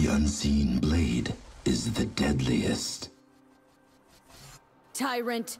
The unseen blade is the deadliest. Tyrant!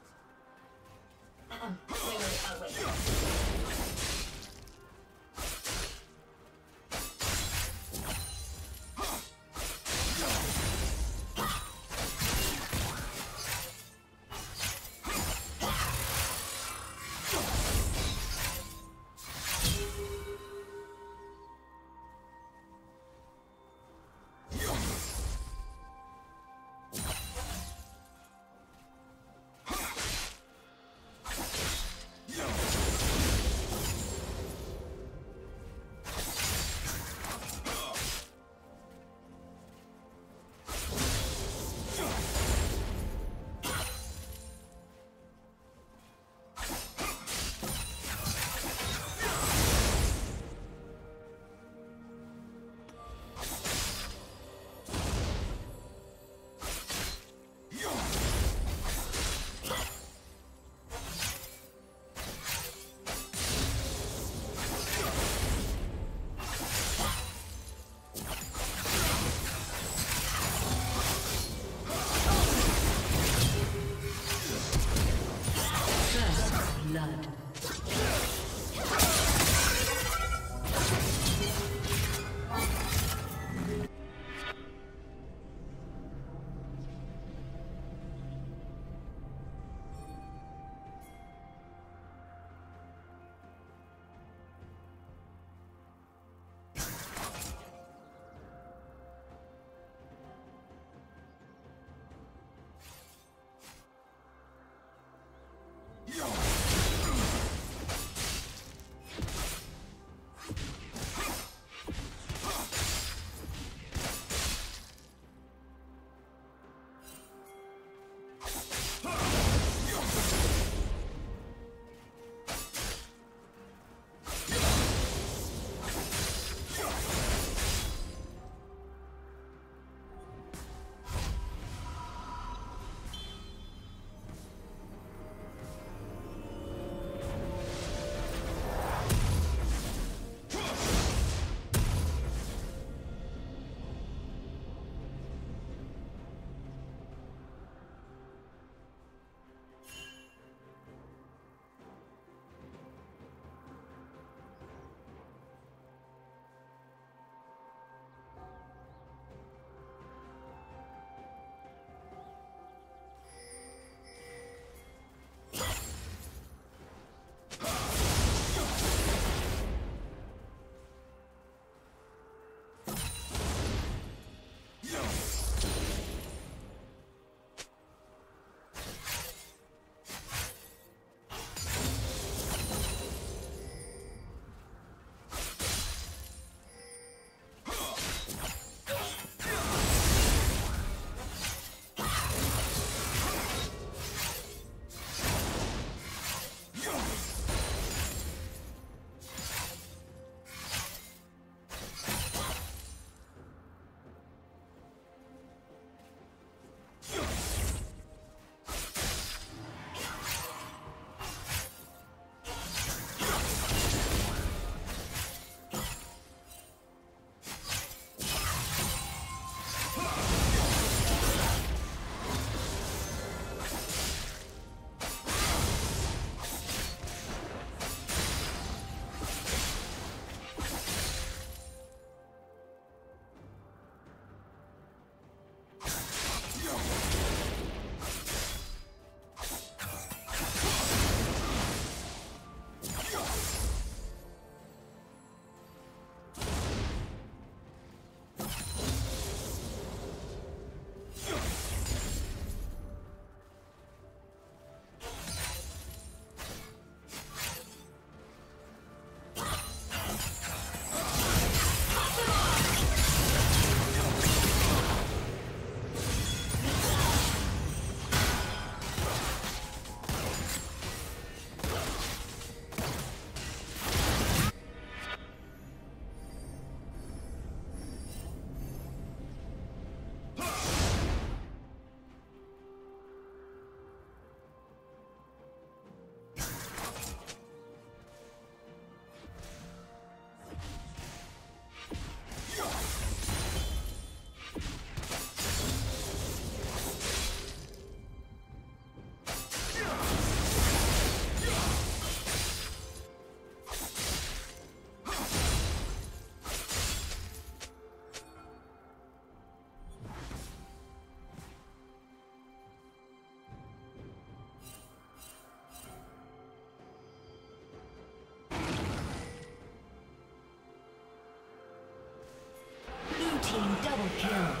Double kill.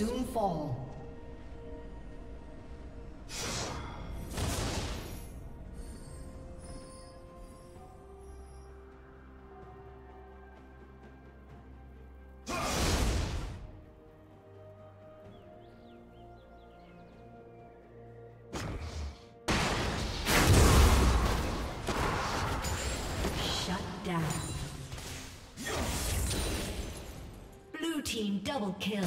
Soon fall. Team double kill.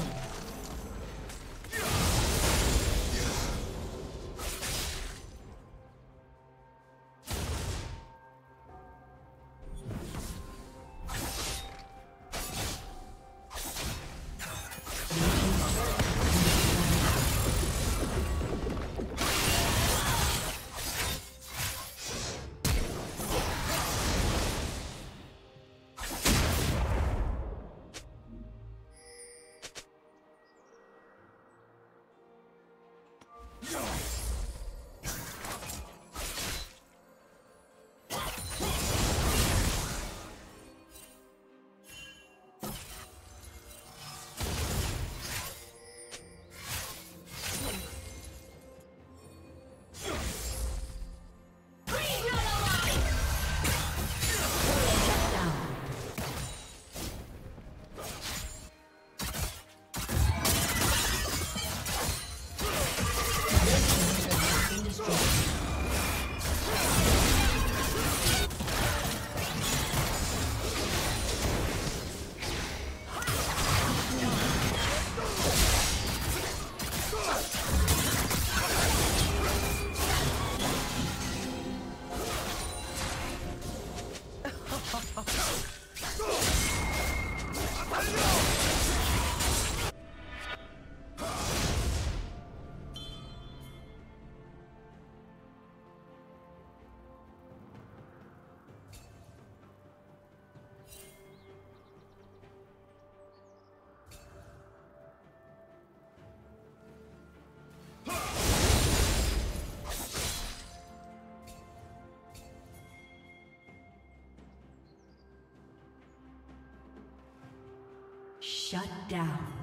Shut down.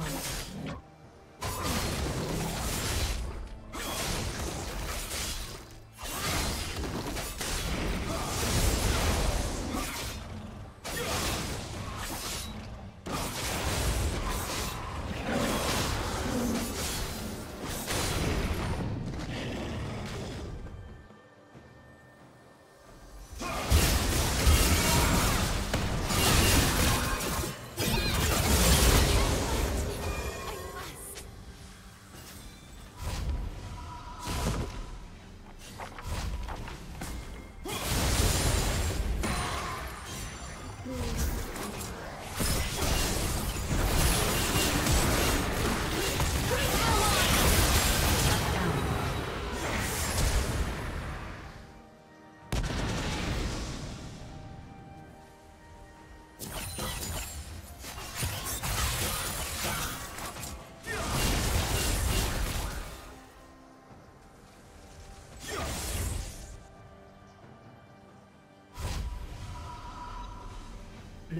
Destroyed.